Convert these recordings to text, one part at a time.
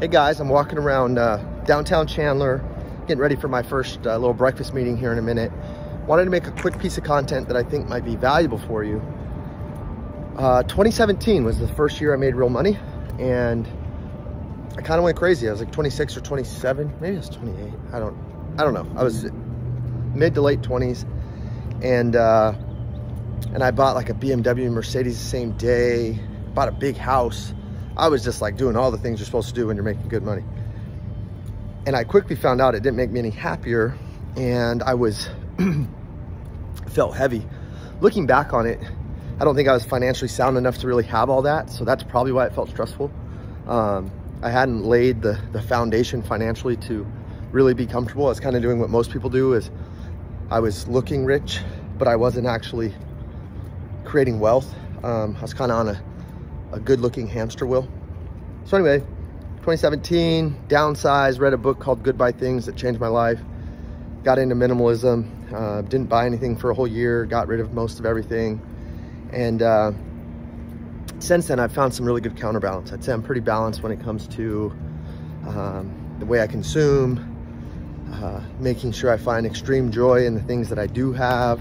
Hey guys, I'm walking around uh, downtown Chandler, getting ready for my first uh, little breakfast meeting here in a minute. Wanted to make a quick piece of content that I think might be valuable for you. Uh, 2017 was the first year I made real money and I kind of went crazy. I was like 26 or 27, maybe I was 28. I don't, I don't know. I was mid to late 20s and uh, and I bought like a BMW Mercedes the same day, bought a big house I was just like doing all the things you're supposed to do when you're making good money. And I quickly found out it didn't make me any happier and I was, felt heavy. Looking back on it, I don't think I was financially sound enough to really have all that. So that's probably why it felt stressful. Um, I hadn't laid the, the foundation financially to really be comfortable. I was kind of doing what most people do is I was looking rich, but I wasn't actually creating wealth. Um, I was kind of on a a good looking hamster wheel. So anyway, 2017, downsized, read a book called Goodbye Things that changed my life. Got into minimalism, uh, didn't buy anything for a whole year, got rid of most of everything. And uh, since then, I've found some really good counterbalance. I'd say I'm pretty balanced when it comes to um, the way I consume, uh, making sure I find extreme joy in the things that I do have,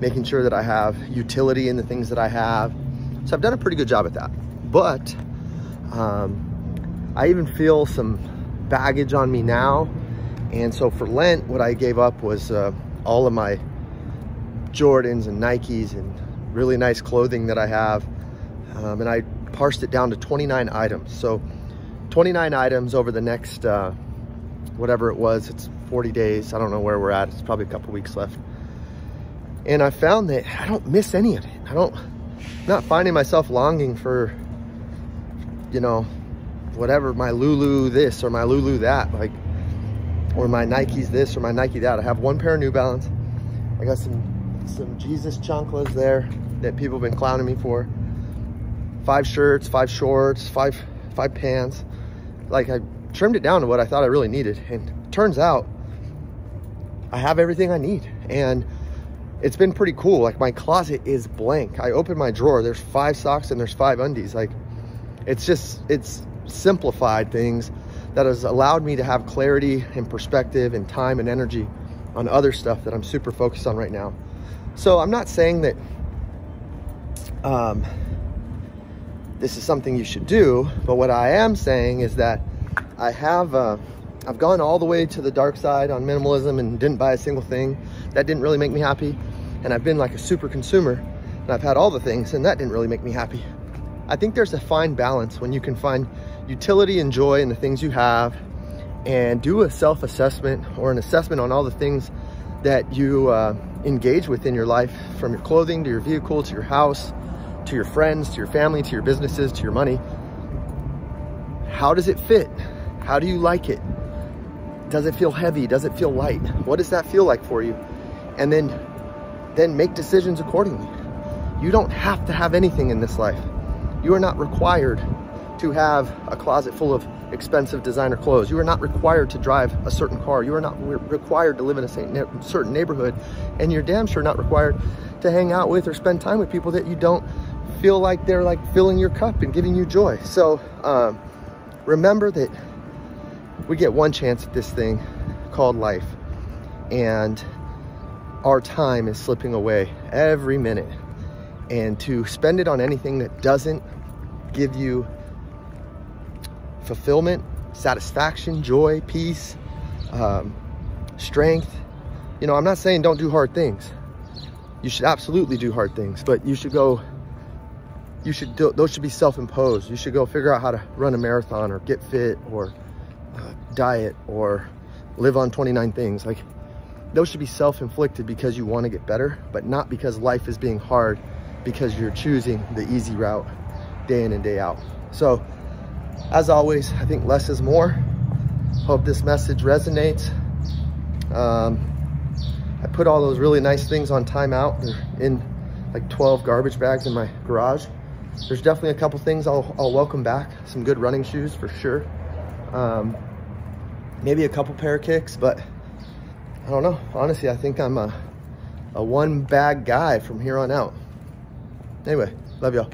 making sure that I have utility in the things that I have, so I've done a pretty good job at that. But um, I even feel some baggage on me now. And so for Lent, what I gave up was uh, all of my Jordans and Nikes and really nice clothing that I have. Um, and I parsed it down to 29 items. So 29 items over the next, uh, whatever it was, it's 40 days. I don't know where we're at. It's probably a couple weeks left. And I found that I don't miss any of it. I don't, not finding myself longing for, you know, whatever, my Lulu this or my Lulu that, like, or my Nikes this or my Nike that. I have one pair of New Balance. I got some, some Jesus chanclas there that people have been clowning me for. Five shirts, five shorts, five, five pants. Like I trimmed it down to what I thought I really needed. And turns out I have everything I need. And it's been pretty cool. Like my closet is blank. I open my drawer, there's five socks and there's five undies. Like it's just, it's simplified things that has allowed me to have clarity and perspective and time and energy on other stuff that I'm super focused on right now. So I'm not saying that um, this is something you should do, but what I am saying is that I have, uh, I've gone all the way to the dark side on minimalism and didn't buy a single thing. That didn't really make me happy and I've been like a super consumer and I've had all the things and that didn't really make me happy. I think there's a fine balance when you can find utility and joy in the things you have and do a self-assessment or an assessment on all the things that you uh, engage with in your life from your clothing to your vehicle to your house to your friends to your family to your businesses to your money. How does it fit? How do you like it? Does it feel heavy? Does it feel light? What does that feel like for you? And then then make decisions accordingly. You don't have to have anything in this life. You are not required to have a closet full of expensive designer clothes. You are not required to drive a certain car. You are not re required to live in a certain neighborhood. And you're damn sure not required to hang out with or spend time with people that you don't feel like they're like filling your cup and giving you joy. So um, remember that we get one chance at this thing called life. And our time is slipping away every minute. And to spend it on anything that doesn't give you fulfillment, satisfaction, joy, peace, um, strength. You know, I'm not saying don't do hard things. You should absolutely do hard things, but you should go, you should do, those should be self-imposed. You should go figure out how to run a marathon or get fit or uh, diet or live on 29 things. Like those should be self-inflicted because you want to get better, but not because life is being hard because you're choosing the easy route day in and day out. So as always, I think less is more. Hope this message resonates. Um, I put all those really nice things on timeout. They're in like 12 garbage bags in my garage. There's definitely a couple things I'll, I'll welcome back. Some good running shoes for sure. Um, maybe a couple pair of kicks, but I don't know. Honestly, I think I'm a, a one bag guy from here on out. Anyway, love y'all.